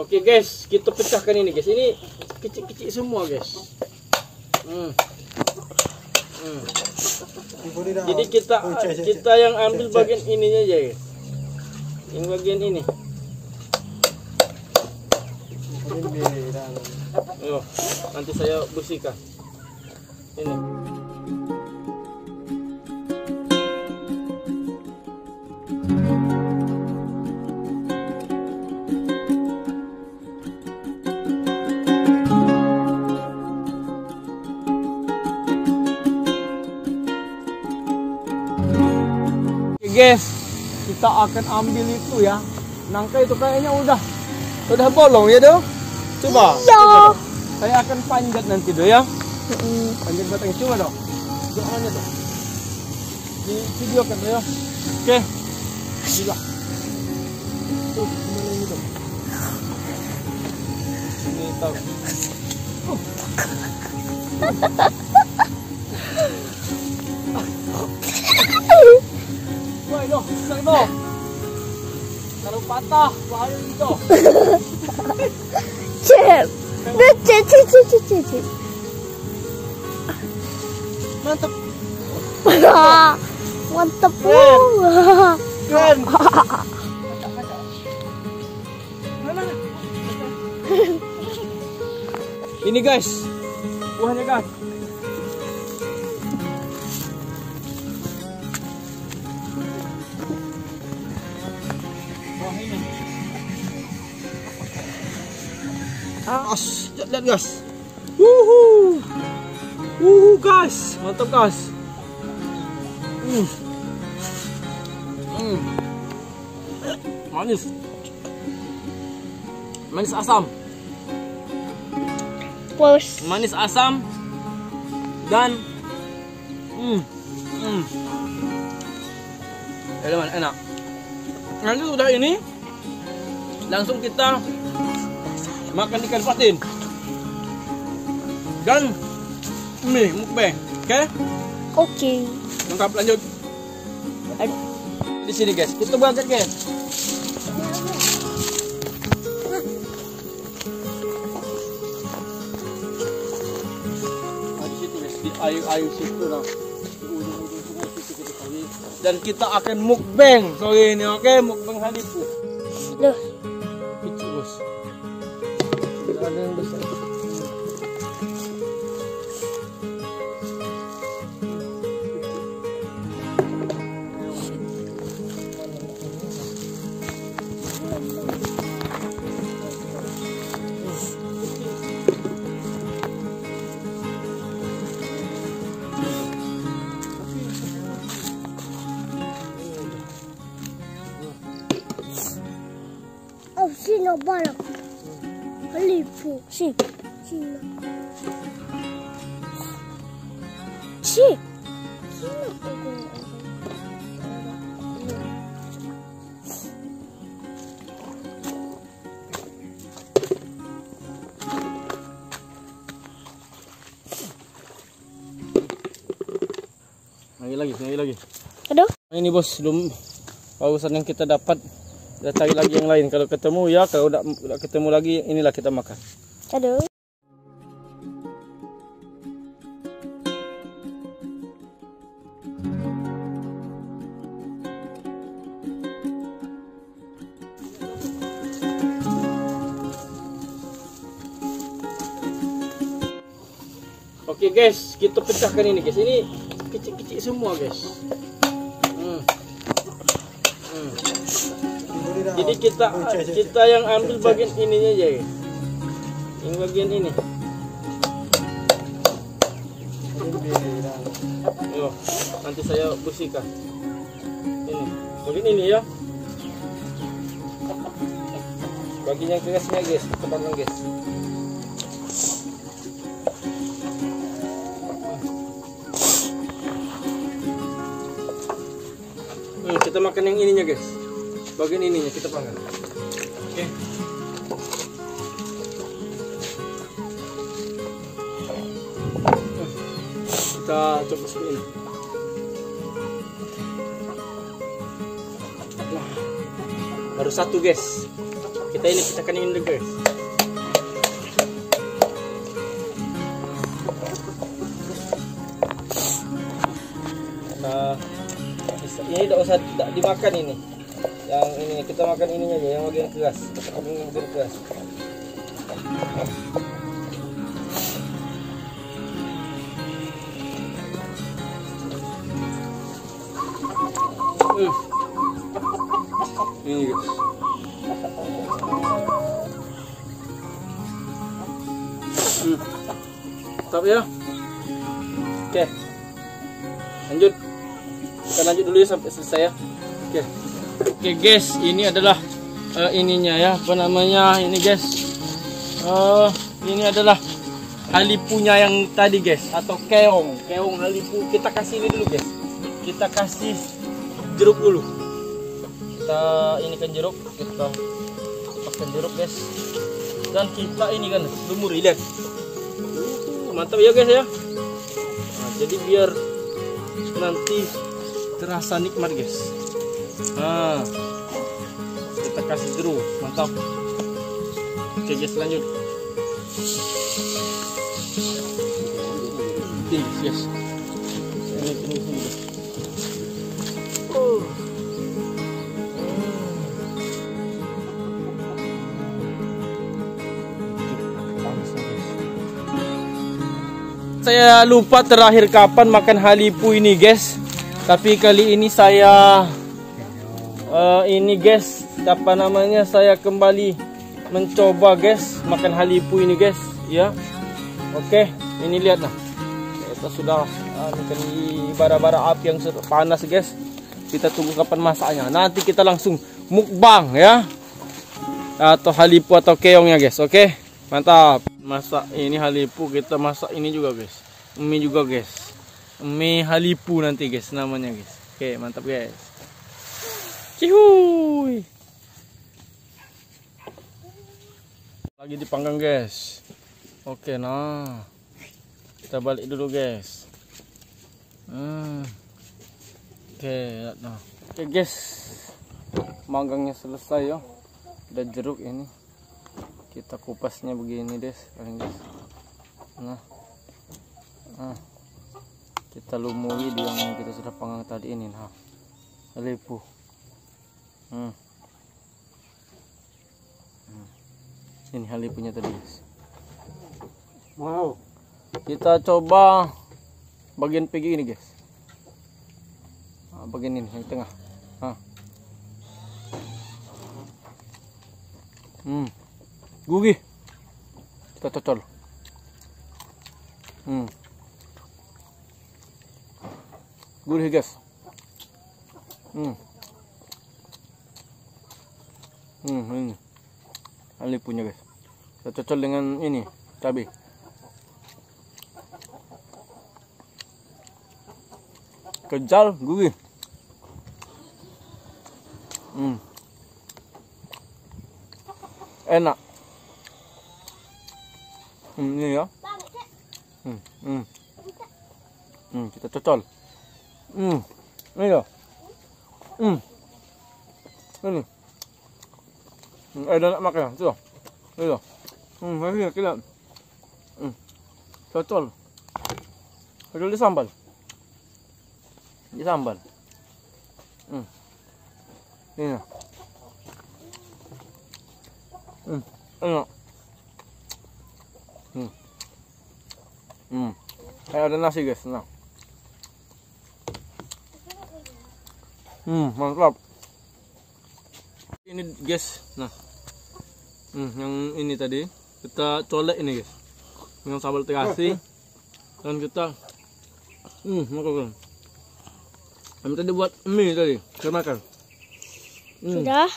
Oke guys, kita pecahkan ini guys. Ini kecil-kecil semua guys. Hmm. Hmm. Jadi kita kita yang ambil bagian ininya aja guys. Yang bagian ini. Yo, nanti saya bersihkan. Ini. Guys, kita akan ambil itu ya. Nangka itu kayaknya udah udah bolong ya doh. Coba. Iya. coba. Saya akan panjat nanti doh ya. Panjat batangnya coba dong. Doanya tuh. Di video kan ya. Oke. Gila. Tuh, gimana ini dong? Ini tahu. Kalau patah, bahaya. Mantap. Mantap. Keren. Mana? Ini guys, buahnya guys. As, lihat guys. Wuhu. Wuhu guys, mantap guys. Hmm. Hmm. Manis. Manis asam. Puas. Manis asam dan hmm. Hmm. Elemen enak. Nanti udah ini langsung kita makan ikan patin dan mie mukbang. Oke? Oke. Lengkap lanjut. Di sini guys, kita berangkat guys. Nah, di situ guys, di air-air situ kali. Dan kita akan mukbang sore ini, oke? Mukbang halipu. Loh, Tidak ada yang besar. oh sino balak. Ako? Lagi lagi, lagi lagi. Aduh. Nah, ini bos, belum pausan yang kita dapat. Kita cari lagi yang lain. Kalau ketemu ya, kalau udah, udah ketemu lagi, inilah kita makan. Aduh. Oke guys, kita pecahkan ini guys. Ini kecil-kecil semua guys. Hmm. Hmm. Jadi kita kita yang ambil bagian ininya aja guys. Yang bagian ini. Yo, nanti saya bersihkan. Ini, bagian ini ya. Bagian yang kerasnya guys, tebakkan guys. Kita makan yang ininya guys. Bagian ininya kita makan. Oke. Kita coba seperti ini. Wah, baru satu guys. kita ini pecahkan ini guys. Usah tidak dimakan ini. Yang ini kita makan ininya aja, yang bagian keras. Yang bagian keras. Hmm. Ini guys. Hmm. Stop ya. Oke. Lanjut. Kita lanjut dulu ya sampai selesai ya. Oke. Oke guys, ini adalah eh, ininya ya, apa namanya? Ini guys. Eh, ini adalah halipunya yang tadi guys atau keong. Keong halipu. Kita kasih ini dulu guys. Kita kasih jeruk dulu. Kita ini kan jeruk, kita pakai jeruk guys. Dan kita ini kan lumuri lihat. Uh, Mantap ya guys ya. Nah, jadi biar nanti terasa nikmat guys. Nah, kita kasih jeruk, mantap. Oke guys lanjut. Yes, yes. Ini. Oh. Saya lupa terakhir kapan makan halipu ini, guys. Tapi kali ini saya eh, ini, guys, apa namanya? Saya kembali mencoba, guys, makan halipu ini, guys, ya. Oke, ini lihat nah. Kita sudah di bara-bara api yang panas, guys. Kita tunggu kapan masaknya. Nanti kita langsung mukbang, ya. Atau halipu atau keongnya, guys. Oke. Mantap. Masak ini halipu, kita masak ini juga, guys. Mie juga, guys. Mie halipu nanti, guys, namanya, guys. Oke, mantap, guys. Cihuy. Lagi dipanggang, guys. Oke, nah. Kita balik dulu, guys. Hmm. Oke, nah. Oke, guys. Manggangnya selesai ya. Udah jeruk ini kita kupasnya begini des kalian guys nah nah kita lumuri di yang kita sudah panggang tadi ini nah. Lepu hmm. Hmm. ini halipunya tadi guys. Wow. kita coba bagian pigi ini guys. Nah, bagian ini yang tengah. Nah. hmm. Gurih kita cocol. Hmm gurih guys hmm. Hmm ini. Ali punya guys. Kita cocol dengan ini cabai. Kejal gurih. Hmm. Enak. Hmm, ini ya. Hmm, hmm. Hmm, kita cocol hmm, ini ya hmm. ini hmm, eh nak makan tu ini ya hmm, kita hmm. cocol cocol di sambal di sambal hmm. ini Hmm. Hmm. Hmm. Eh, ada nasi guys, nah. Hmm, mantap. Ini guys, nah. Hmm, yang ini tadi kita colek ini guys. Dengan sambal terasi dan kita hmm, makan. Kami tadi buat mie tadi, kita makan. Hmm. Sudah.